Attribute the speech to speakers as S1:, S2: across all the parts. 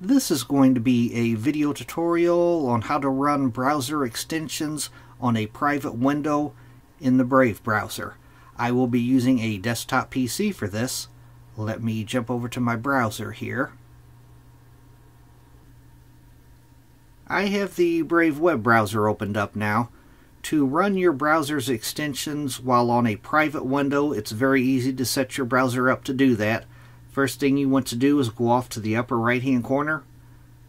S1: this is going to be a video tutorial on how to run browser extensions on a private window in the Brave browser. I will be using a desktop PC for this. Let me jump over to my browser here. I have the Brave web browser opened up now. To run your browser's extensions while on a private window, it's very easy to set your browser up to do that. First thing you want to do is go off to the upper right hand corner,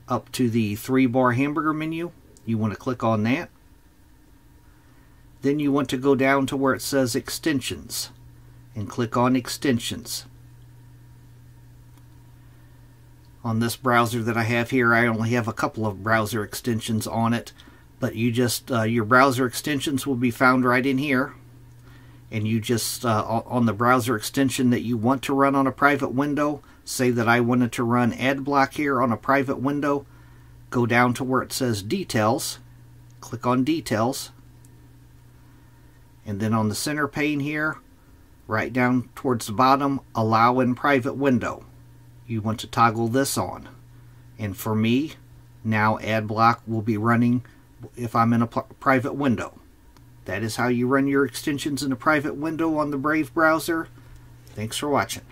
S1: up to the three bar hamburger menu. You want to click on that. Then you want to go down to where it says extensions and click on extensions. On this browser that I have here, I only have a couple of browser extensions on it, but you just, uh, your browser extensions will be found right in here and you just uh, on the browser extension that you want to run on a private window say that I wanted to run AdBlock here on a private window go down to where it says details click on details and then on the center pane here right down towards the bottom allow in private window. You want to toggle this on. And for me now AdBlock will be running if I'm in a private window that is how you run your extensions in a private window on the Brave browser. Thanks for watching.